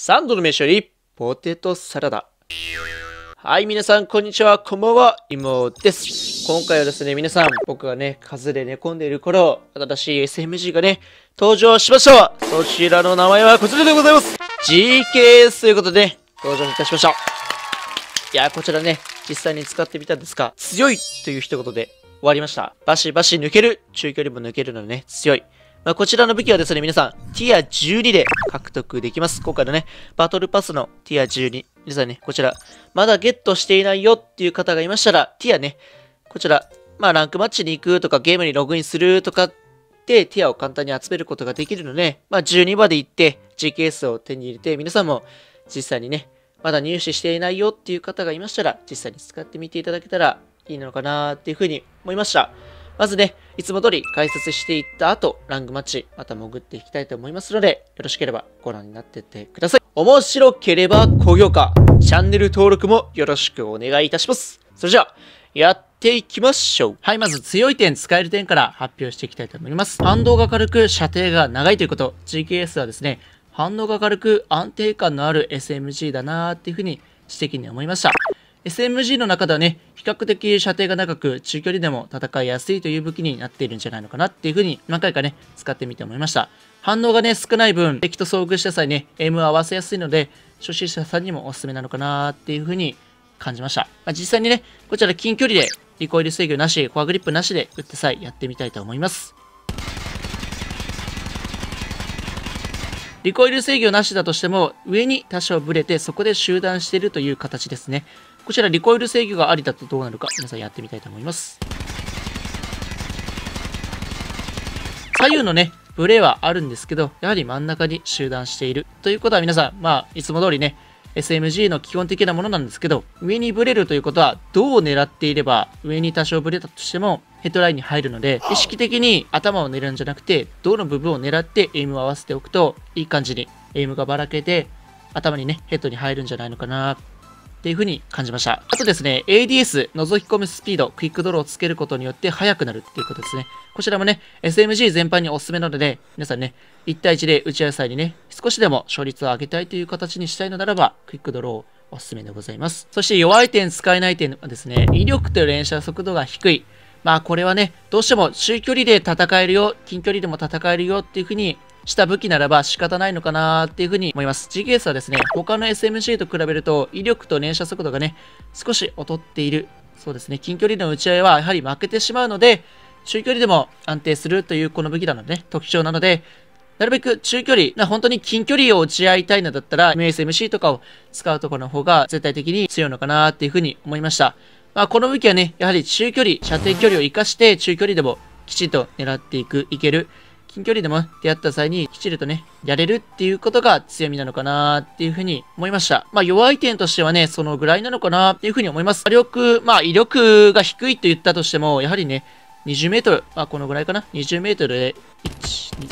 3度の飯よりポテトサラダ。はい、皆さん、こんにちは。こんばんは。妹です。今回はですね、皆さん、僕がね、風で寝込んでいる頃、新しい SMG がね、登場しました。そちらの名前はこちらでございます。GKS ということで、ね、登場いたしました。いや、こちらね、実際に使ってみたんですが、強いという一言で終わりました。バシバシ抜ける。中距離も抜けるのでね、強い。まあ、こちらの武器はですね、皆さん、ティア12で獲得できます。今回のね、バトルパスのティア12。皆さんね、こちら、まだゲットしていないよっていう方がいましたら、ティアね、こちら、まあ、ランクマッチに行くとか、ゲームにログインするとかで、ティアを簡単に集めることができるので、まあ、12まで行って、GKS を手に入れて、皆さんも実際にね、まだ入手していないよっていう方がいましたら、実際に使ってみていただけたらいいのかなっていうふうに思いました。まずね、いつも通り解説していった後、ラングマッチ、また潜っていきたいと思いますので、よろしければご覧になってってください。面白ければ高評価、チャンネル登録もよろしくお願いいたします。それじゃあ、やっていきましょう。はい、まず強い点、使える点から発表していきたいと思います。反動が軽く、射程が長いということ。GKS はですね、反応が軽く安定感のある SMG だなーっていうふうに知的に思いました。SMG の中ではね、比較的射程が長く中距離でも戦いやすいという武器になっているんじゃないのかなっていうふうに何回かね、使ってみて思いました。反応がね、少ない分、敵と遭遇した際ね、エイムを合わせやすいので、初心者さんにもおすすめなのかなっていうふうに感じました。まあ、実際にね、こちら近距離でリコイル制御なし、コアグリップなしで撃った際やってみたいと思います。リコイル制御なしだとしても、上に多少ブレて、そこで集団しているという形ですね。こちらリコイル制御がありだとどうなるか、皆さんやってみたいと思います。左右のね、ブレはあるんですけど、やはり真ん中に集団している。ということは皆さん、まあ、いつも通りね、SMG の基本的なものなんですけど、上にブレるということは、どう狙っていれば、上に多少ブレたとしても、ヘッドラインに入るので、意識的に頭を狙うんじゃなくて、どの部分を狙ってエイムを合わせておくと、いい感じにエイムがばらけて、頭にね、ヘッドに入るんじゃないのかなっっていう風に感じました。あとですね、ADS、覗き込むスピード、クイックドローをつけることによって速くなるっていうことですね。こちらもね、SMG 全般におすすめなので、皆さんね、1対1で打ち合う際にね、少しでも勝率を上げたいという形にしたいのならば、クイックドローをおすすめでございます。そして弱い点、使えない点はですね、威力という連射速度が低い。まあこれはね、どうしても中距離で戦えるよ、近距離でも戦えるよっていう風にした武器ならば仕方ないのかなっていうふうに思います。GKS はですね、他の SMG と比べると威力と連射速度がね、少し劣っている。そうですね、近距離での打ち合いはやはり負けてしまうので、中距離でも安定するというこの武器なのでね、特徴なので、なるべく中距離、な本当に近距離を打ち合いたいのだったら、MSMC とかを使うところの方が絶対的に強いのかなっていうふうに思いました。まあ、この武器はね、やはり中距離、射程距離を活かして中距離でもきちんと狙っていく、いける。近距離でも出会った際にきちりとね、やれるっていうことが強みなのかなっていうふうに思いました。まあ弱い点としてはね、そのぐらいなのかなっていうふうに思います。火力、まあ威力が低いと言ったとしても、やはりね、20メートル、あこのぐらいかな？20メートルで、1、2、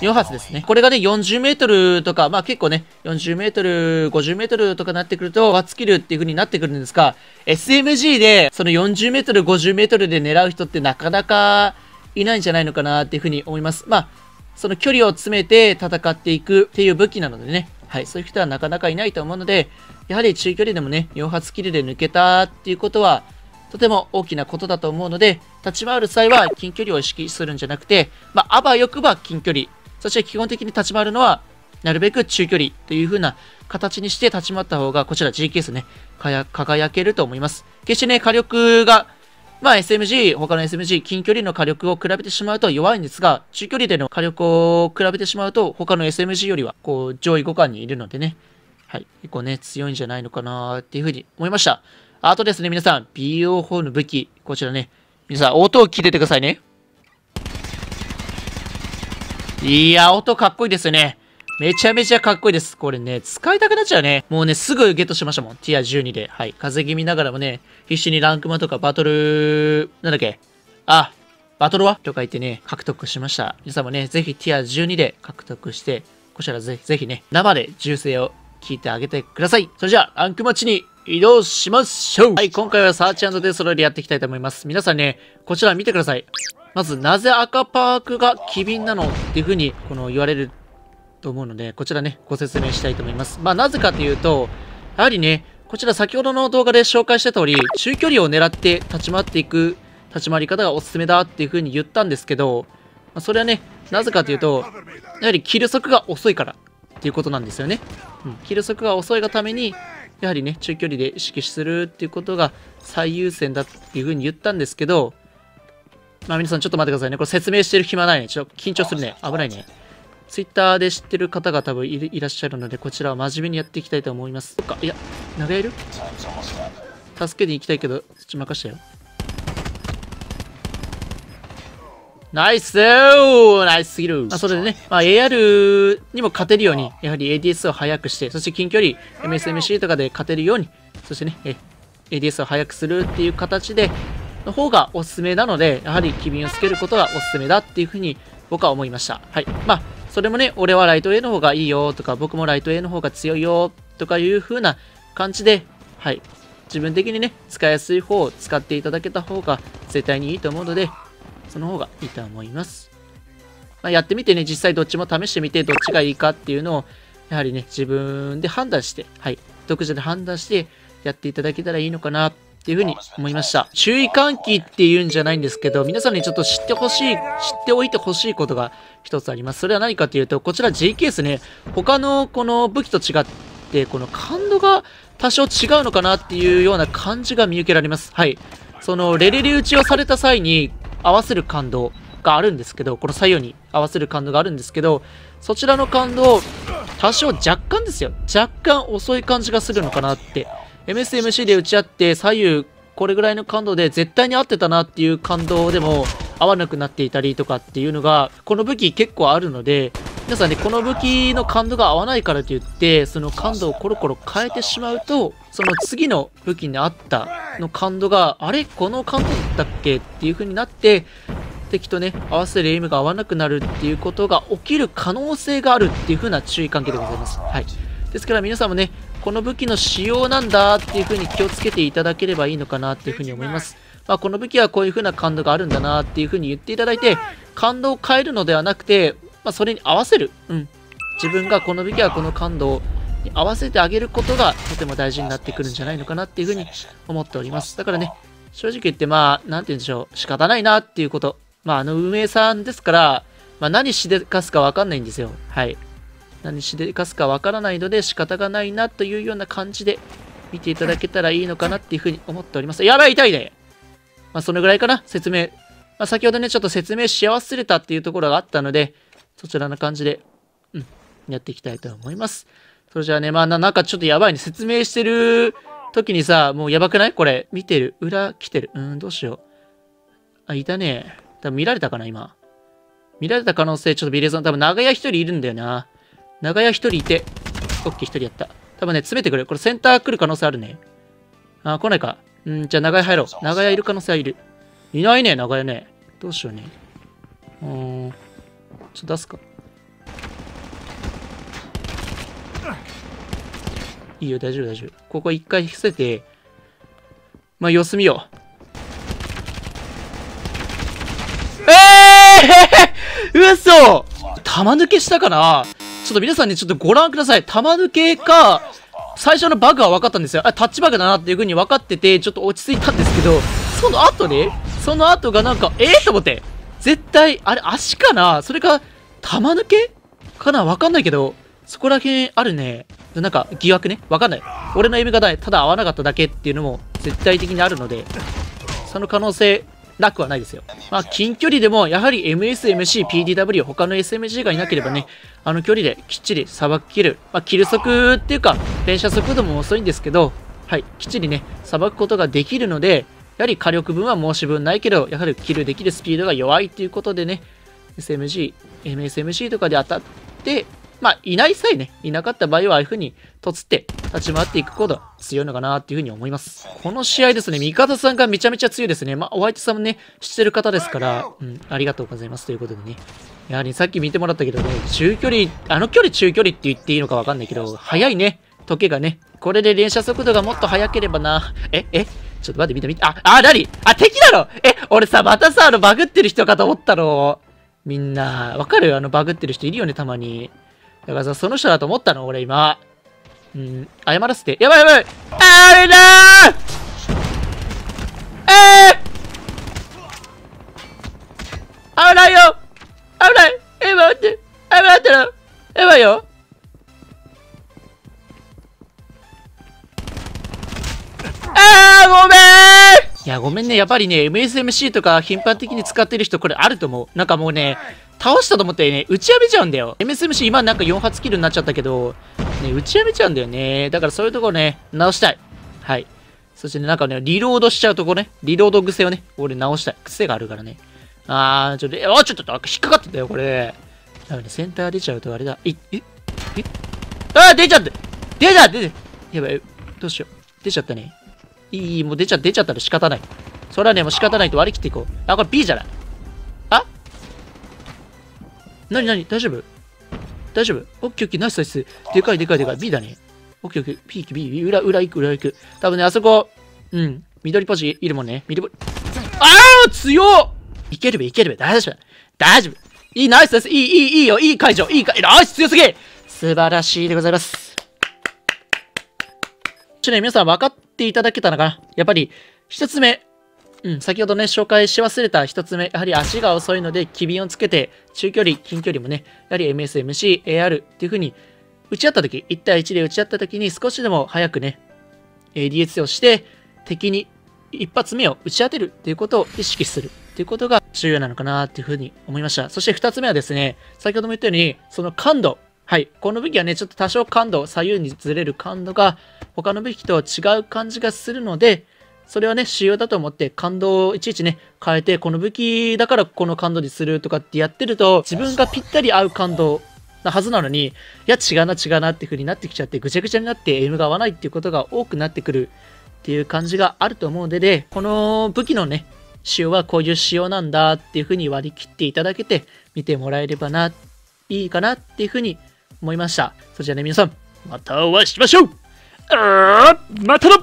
3、4発ですね。これがね、40メートルとか、まあ結構ね、40メートル、50メートルとかなってくると、ワッツキルっていう風になってくるんですが、SMG で、その40メートル、50メートルで狙う人ってなかなかいないんじゃないのかなっていうふうに思います。まあ、その距離を詰めて戦っていくっていう武器なのでね、はい、そういう人はなかなかいないと思うので、やはり中距離でもね、4発キルで抜けたっていうことは、とても大きなことだと思うので、立ち回る際は近距離を意識するんじゃなくて、まあ、あばよくば近距離、そして基本的に立ち回るのは、なるべく中距離という風な形にして立ち回った方が、こちら GKS ね、輝けると思います。決してね、火力がまあ SMG、他の SMG、近距離の火力を比べてしまうと弱いんですが、中距離での火力を比べてしまうと、他の SMG よりは、こう、上位互換にいるのでね、はい、結構ね、強いんじゃないのかなっていうふうに思いました。あとですね、皆さん、BO4 の武器、こちらね、皆さん、音を聞いててくださいね。いや、音かっこいいですよね。めちゃめちゃかっこいいです。これね、使いたくなっちゃうね。もうね、すぐゲットしましたもん。ティア12で。はい。風邪気味ながらもね、必死にランクマとかバトル、なんだっけ？あ、バトルは？とか言ってね、獲得しました。皆さんもね、ぜひティア12で獲得して、こちらぜぜひね、生で銃声を聞いてあげてください。それじゃあ、ランクマッチに移動しましょうはい、今回はサーチデスロイでやっていきたいと思います。皆さんね、こちら見てください。まず、なぜ赤パークが機敏なの？っていう風に、この言われると思うので、こちらね、ご説明したいと思います。まあ、なぜかというと、やはりね、こちら先ほどの動画で紹介した通り、中距離を狙って立ち回っていく立ち回り方がおすすめだっていう風に言ったんですけど、まあ、それはね、なぜかというと、やはりキル速が遅いからっていうことなんですよね。うん、キル速が遅いがために、やはりね、中距離で意識するっていうことが最優先だっていう風に言ったんですけど、まあ皆さんちょっと待ってくださいね。これ説明してる暇ないね。ちょっと緊張するね。危ないね。ツイッターで知ってる方が多分いらっしゃるので、こちらは真面目にやっていきたいと思います。そっか、いや、長いる？助けに行きたいけど、そっち任したよ。ナイスナイスすぎる。あ、それでね、まあ、AR にも勝てるように、やはり ADS を速くして、そして近距離、MSMC とかで勝てるように、そしてね、え ADS を速くするっていう形で、の方がおすすめなので、やはり機敏をつけることがおすすめだっていうふうに僕は思いました。はい。まあ、それもね、俺はライト A の方がいいよとか、僕もライト A の方が強いよとかいう風な感じで、はい。自分的にね、使いやすい方を使っていただけた方が絶対にいいと思うので、その方がいいと思います。まあ、やってみてね、実際どっちも試してみて、どっちがいいかっていうのを、やはりね、自分で判断して、はい、独自で判断してやっていただけたらいいのかなっていうふうに思いました。注意喚起っていうんじゃないんですけど、皆さんにちょっと知ってほしい、知っておいてほしいことが一つあります。それは何かというと、こちら J ケースね、他のこの武器と違って、この感度が多少違うのかなっていうような感じが見受けられます。はい。その、レレレ打ちをされた際に、合わせる感動があるんですけど、この左右に合わせる感動があるんですけど、そちらの感動、多少若干ですよ。若干遅い感じがするのかなって。MSMC で打ち合って左右これぐらいの感度で絶対に合ってたなっていう感動でも合わなくなっていたりとかっていうのが、この武器結構あるので、皆さんね、この武器の感度が合わないからといって、その感度をコロコロ変えてしまうと、その次の武器にあったの感度が、あれ？この感度だったっけ？っていう風になって、敵とね、合わせるエイムが合わなくなるっていうことが起きる可能性があるっていう風な注意関係でございます。はい。ですから皆さんもね、この武器の仕様なんだっていう風に気をつけていただければいいのかなっていう風に思います。まあ、この武器はこういう風な感度があるんだなっていう風に言っていただいて、感度を変えるのではなくて、まあ、それに合わせる。うん。自分がこの武器はこの感度に合わせてあげることがとても大事になってくるんじゃないのかなっていうふうに思っております。だからね、正直言ってまあ、なんて言うんでしょう、仕方ないなっていうこと。まあ、あの運営さんですから、まあ、何しでかすかわかんないんですよ。はい。何しでかすかわからないので仕方がないなというような感じで見ていただけたらいいのかなっていうふうに思っております。やばい、痛いねまあ、そのぐらいかな、説明。まあ、先ほどね、ちょっと説明し忘れたっていうところがあったので、そちらの感じで、うん、やっていきたいと思います。それじゃあね、まあな、なんかちょっとやばいね。説明してる時にさ、もうやばくない？これ。見てる。裏来てる。うん、どうしよう。あ、いたね。多分見られたかな、今。見られた可能性ちょっとビレゾン。多分長屋一人いるんだよな。長屋一人いて。オッケー一人やった。多分ね、詰めてくる。これセンター来る可能性あるね。あ、来ないか。うん、じゃあ長屋入ろう。長屋いる可能性はいる。いないね、長屋ね。どうしようね。うーん。ちょっと出すか。いいよ、大丈夫、大丈夫。ここ一回伏せて、まあ、様子見よう。えー、嘘玉抜けしたかなちょっと皆さんにちょっとご覧ください。玉抜けか、最初のバグは分かったんですよ。あ、タッチバグだなっていう風に分かってて、ちょっと落ち着いたんですけど、その後ね、その後がなんか、えー、と思って。絶対、あれ、足かな？それか、玉抜けかな？わかんないけど、そこら辺あるね。なんか疑惑ね？わかんない。俺の読み方ただ合わなかっただけっていうのも絶対的にあるので、その可能性なくはないですよ。まあ、近距離でも、やはり MSMC、PDW、他の SMG がいなければね、あの距離できっちりさばきる。まあ、キル速っていうか、連射速度も遅いんですけど、はい、きっちりね、さばくことができるので、やはり火力分は申し分ないけど、やはりキルできるスピードが弱いっていうことでね、SMG、MSMC とかで当たって、まあ、いないさえね、いなかった場合は、ああいう風に、とつって、立ち回っていくことが強いのかなっていう風に思います。この試合ですね、味方さんがめちゃめちゃ強いですね。まあ、お相手さんもね、知ってる方ですから、うん、ありがとうございますということでね。やはりさっき見てもらったけどね、中距離、あの距離中距離って言っていいのかわかんないけど、速いね、時計がね。これで連射速度がもっと速ければな。え、え？ちょっと待って、見て見て。あ、あ、なにあ、敵だろえ、俺さ、またさ、あの、バグってる人かと思ったろ。みんな、わかる？あの、バグってる人いるよね、たまに。だからさ、その人だと思ったの、俺今。うん、謝らせて。やばいやばいあれだーえー危ないよ危ないえ、待って。危ないってな。やばいよ。あーごめんいや、ごめんね。やっぱりね、MSMC とか頻繁的に使ってる人、これあると思う。なんかもうね、倒したと思ってね、打ち破めちゃうんだよ。MSMC 今なんか4発キルになっちゃったけど、ね、打ち破めちゃうんだよね。だからそういうところね、直したい。はい。そしてね、なんかね、リロードしちゃうとこね、リロード癖をね、俺直したい。癖があるからね。あー、ちょっと、あ、ちょっと、引っかかってたよ、これ。ダメね、センター出ちゃうとあれだ。い、え、え、あー、出ちゃって出ちゃってやばい、どうしよう。出ちゃったね。いい、もう出ちゃ、出ちゃったら仕方ない。それはね、もう仕方ないと割り切っていこう。あ、これ B じゃないあ？なになに大丈夫？大丈夫？オッケーオッケー、ナイスナイス。でかいでかいでかい。B だね。オッケーオッケー。P 行く、B、B、裏、裏行く、裏行く。多分ね、あそこ、うん。緑ポジいるもんね。緑ポジ。あー強っいけるべ、いけるべ。大丈夫。大丈夫。いい、ナイスです。いい、いい、いいよ。いい会場。いい会ナイス強すぎ素晴らしいでございます。ちょっとね、皆さん分かっていただけたのかな？やっぱり、一つ目、うん、先ほどね、紹介し忘れた一つ目、やはり足が遅いので、機敏をつけて、中距離、近距離もね、やはり MSMC、AR っていう風に、打ち合った時、1対1で打ち合った時に少しでも早くね、DS をして、敵に一発目を打ち当てるっていうことを意識するっていうことが重要なのかなっていう風に思いました。そして二つ目はですね、先ほども言ったように、その感度。はい。この武器はね、ちょっと多少感度、左右にずれる感度が他の武器とは違う感じがするので、それはね、仕様だと思って感動をいちいちね、変えて、この武器だからこの感度にするとかってやってると、自分がぴったり合う感動なはずなのに、いや、違うな、違うなっていう風になってきちゃって、ぐちゃぐちゃになって M が合わないっていうことが多くなってくるっていう感じがあると思うので、で、この武器のね、仕様はこういう仕様なんだっていう風に割り切っていただけて、見てもらえればな、いいかなっていう風に思いました。そちらね、皆さん、またお会いしましょうまたな